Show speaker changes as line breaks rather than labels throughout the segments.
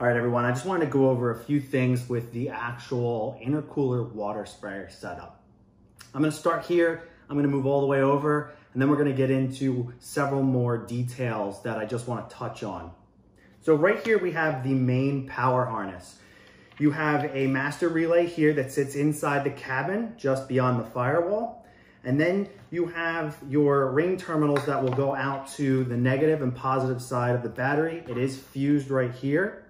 All right, everyone, I just wanted to go over a few things with the actual intercooler water sprayer setup. I'm gonna start here, I'm gonna move all the way over, and then we're gonna get into several more details that I just wanna touch on. So right here, we have the main power harness. You have a master relay here that sits inside the cabin, just beyond the firewall. And then you have your ring terminals that will go out to the negative and positive side of the battery. It is fused right here.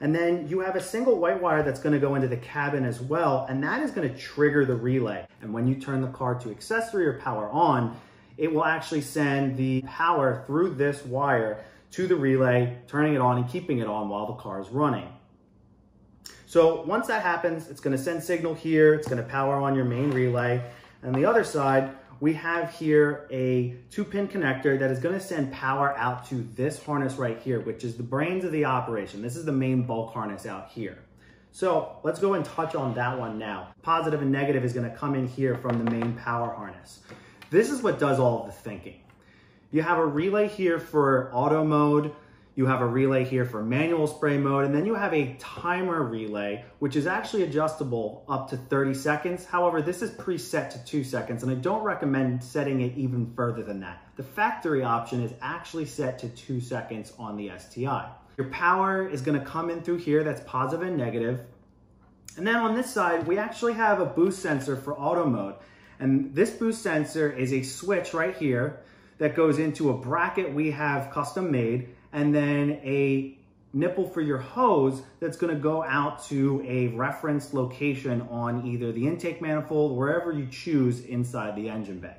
And then you have a single white wire that's gonna go into the cabin as well, and that is gonna trigger the relay. And when you turn the car to accessory or power on, it will actually send the power through this wire to the relay, turning it on and keeping it on while the car is running. So once that happens, it's gonna send signal here, it's gonna power on your main relay. And the other side, we have here a two pin connector that is gonna send power out to this harness right here, which is the brains of the operation. This is the main bulk harness out here. So let's go and touch on that one now. Positive and negative is gonna come in here from the main power harness. This is what does all of the thinking. You have a relay here for auto mode, you have a relay here for manual spray mode, and then you have a timer relay, which is actually adjustable up to 30 seconds. However, this is preset to two seconds, and I don't recommend setting it even further than that. The factory option is actually set to two seconds on the STI. Your power is gonna come in through here, that's positive and negative. And then on this side, we actually have a boost sensor for auto mode. And this boost sensor is a switch right here that goes into a bracket we have custom made and then a nipple for your hose that's gonna go out to a reference location on either the intake manifold, wherever you choose inside the engine bay.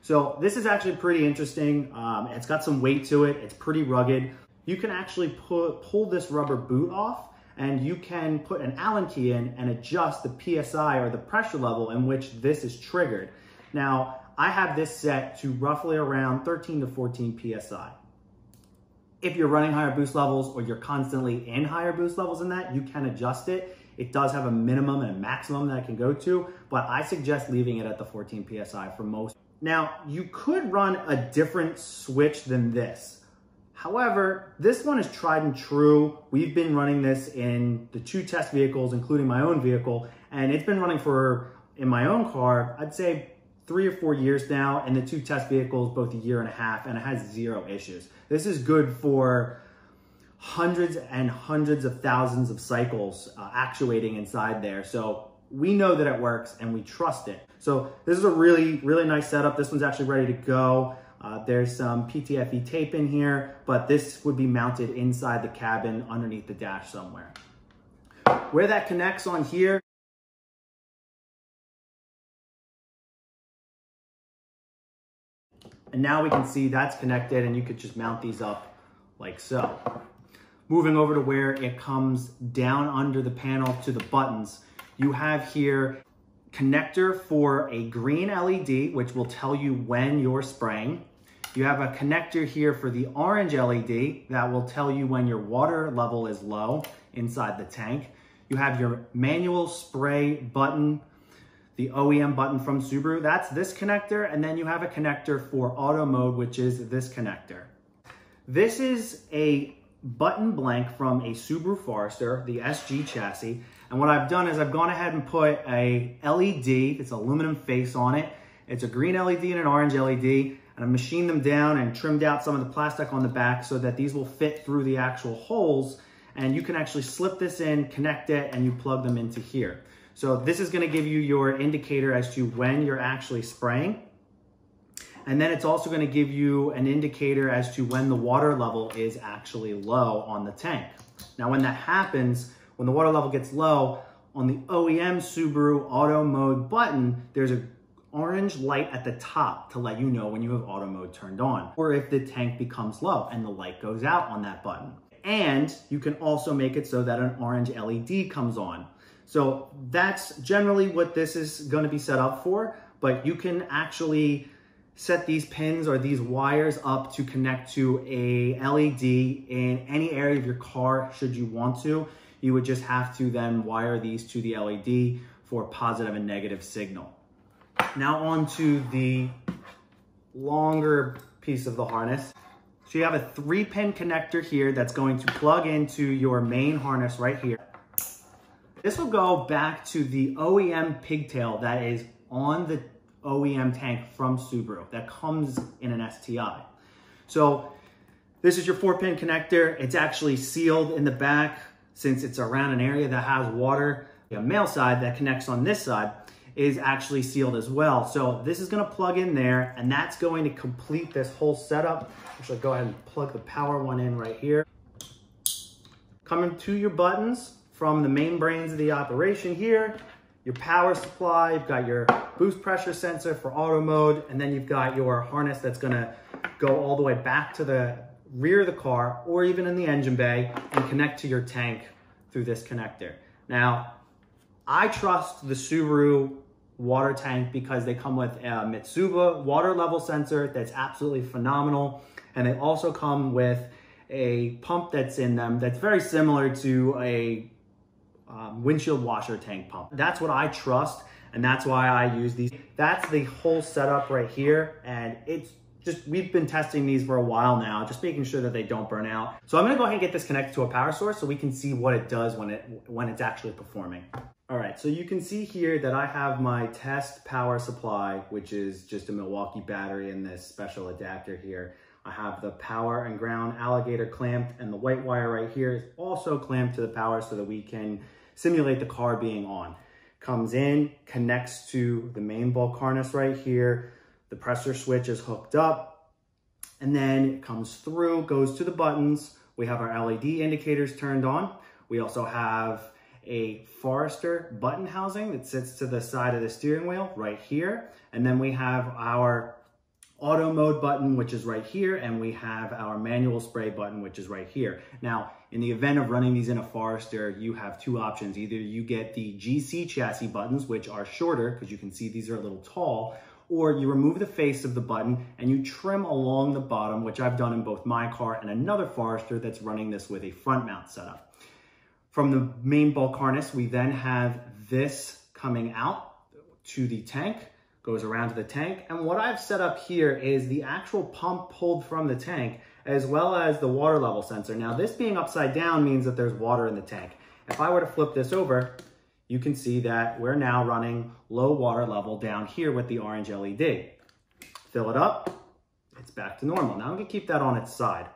So this is actually pretty interesting. Um, it's got some weight to it. It's pretty rugged. You can actually pull, pull this rubber boot off and you can put an Allen key in and adjust the PSI or the pressure level in which this is triggered. Now, I have this set to roughly around 13 to 14 PSI. If you're running higher boost levels or you're constantly in higher boost levels than that, you can adjust it. It does have a minimum and a maximum that I can go to, but I suggest leaving it at the 14 PSI for most. Now, you could run a different switch than this. However, this one is tried and true. We've been running this in the two test vehicles, including my own vehicle, and it's been running for, in my own car, I'd say three or four years now, and the two test vehicles, both a year and a half, and it has zero issues. This is good for hundreds and hundreds of thousands of cycles uh, actuating inside there. So we know that it works and we trust it. So this is a really, really nice setup. This one's actually ready to go. Uh, there's some PTFE tape in here, but this would be mounted inside the cabin underneath the dash somewhere. Where that connects on here, And now we can see that's connected and you could just mount these up like so. Moving over to where it comes down under the panel to the buttons, you have here connector for a green LED, which will tell you when you're spraying. You have a connector here for the orange LED that will tell you when your water level is low inside the tank. You have your manual spray button the OEM button from Subaru, that's this connector, and then you have a connector for auto mode, which is this connector. This is a button blank from a Subaru Forester, the SG chassis, and what I've done is I've gone ahead and put a LED, it's aluminum face on it, it's a green LED and an orange LED, and I machined them down and trimmed out some of the plastic on the back so that these will fit through the actual holes, and you can actually slip this in, connect it, and you plug them into here. So this is gonna give you your indicator as to when you're actually spraying. And then it's also gonna give you an indicator as to when the water level is actually low on the tank. Now when that happens, when the water level gets low, on the OEM Subaru auto mode button, there's an orange light at the top to let you know when you have auto mode turned on or if the tank becomes low and the light goes out on that button. And you can also make it so that an orange LED comes on. So that's generally what this is gonna be set up for, but you can actually set these pins or these wires up to connect to a LED in any area of your car should you want to. You would just have to then wire these to the LED for positive and negative signal. Now on to the longer piece of the harness. So you have a three pin connector here that's going to plug into your main harness right here. This will go back to the OEM pigtail that is on the OEM tank from Subaru that comes in an STI. So this is your four pin connector. It's actually sealed in the back since it's around an area that has water. The male side that connects on this side is actually sealed as well. So this is gonna plug in there and that's going to complete this whole setup. Actually go ahead and plug the power one in right here. Coming to your buttons from the main brains of the operation here, your power supply, you've got your boost pressure sensor for auto mode, and then you've got your harness that's gonna go all the way back to the rear of the car or even in the engine bay and connect to your tank through this connector. Now, I trust the Subaru water tank because they come with a Mitsuba water level sensor that's absolutely phenomenal. And they also come with a pump that's in them that's very similar to a um, windshield washer tank pump. That's what I trust and that's why I use these. That's the whole setup right here and it's just, we've been testing these for a while now, just making sure that they don't burn out. So I'm gonna go ahead and get this connected to a power source so we can see what it does when, it, when it's actually performing. All right, so you can see here that I have my test power supply, which is just a Milwaukee battery and this special adapter here. I have the power and ground alligator clamped and the white wire right here is also clamped to the power so that we can simulate the car being on. Comes in, connects to the main bulk harness right here, the pressure switch is hooked up and then it comes through, goes to the buttons. We have our LED indicators turned on. We also have a Forester button housing that sits to the side of the steering wheel right here. And then we have our auto mode button, which is right here, and we have our manual spray button, which is right here. Now, in the event of running these in a Forester, you have two options. Either you get the GC chassis buttons, which are shorter, because you can see these are a little tall, or you remove the face of the button and you trim along the bottom, which I've done in both my car and another Forester that's running this with a front mount setup. From the main bulk harness, we then have this coming out to the tank, goes around to the tank. And what I've set up here is the actual pump pulled from the tank, as well as the water level sensor. Now this being upside down means that there's water in the tank. If I were to flip this over, you can see that we're now running low water level down here with the orange LED. Fill it up, it's back to normal. Now I'm gonna keep that on its side.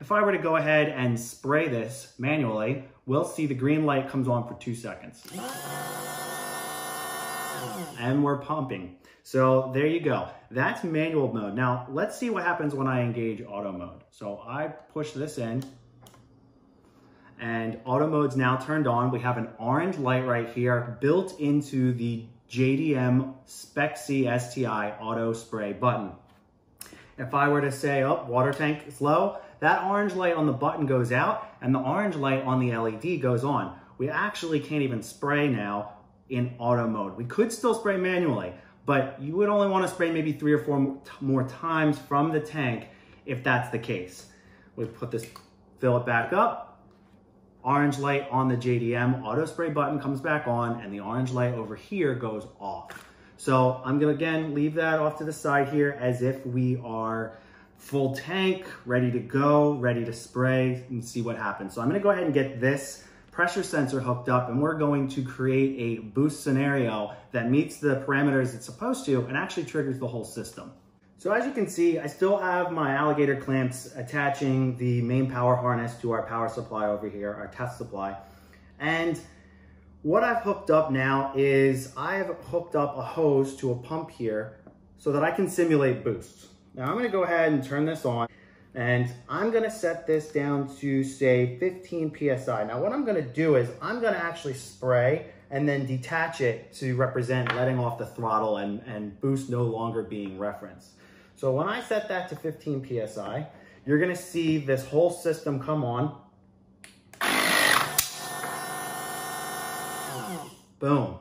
If I were to go ahead and spray this manually, we'll see the green light comes on for two seconds. And we're pumping. So there you go. That's manual mode. Now let's see what happens when I engage auto mode. So I push this in and auto mode's now turned on. We have an orange light right here built into the JDM Spec C STI auto spray button. If I were to say, oh, water tank is low, that orange light on the button goes out and the orange light on the LED goes on. We actually can't even spray now in auto mode. We could still spray manually, but you would only want to spray maybe three or four more times from the tank if that's the case. We put this, fill it back up, orange light on the JDM auto spray button comes back on and the orange light over here goes off. So I'm gonna again leave that off to the side here as if we are full tank, ready to go, ready to spray and see what happens. So I'm gonna go ahead and get this pressure sensor hooked up and we're going to create a boost scenario that meets the parameters it's supposed to and actually triggers the whole system. So as you can see, I still have my alligator clamps attaching the main power harness to our power supply over here, our test supply. And what I've hooked up now is I have hooked up a hose to a pump here so that I can simulate boosts. Now I'm gonna go ahead and turn this on and I'm gonna set this down to say 15 PSI. Now what I'm gonna do is I'm gonna actually spray and then detach it to represent letting off the throttle and, and boost no longer being referenced. So when I set that to 15 PSI, you're gonna see this whole system come on. Boom.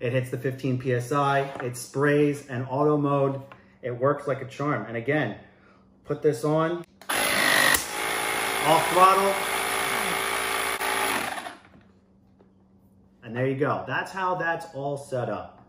It hits the 15 PSI, it sprays and auto mode. It works like a charm. And again, put this on, off throttle, and there you go. That's how that's all set up.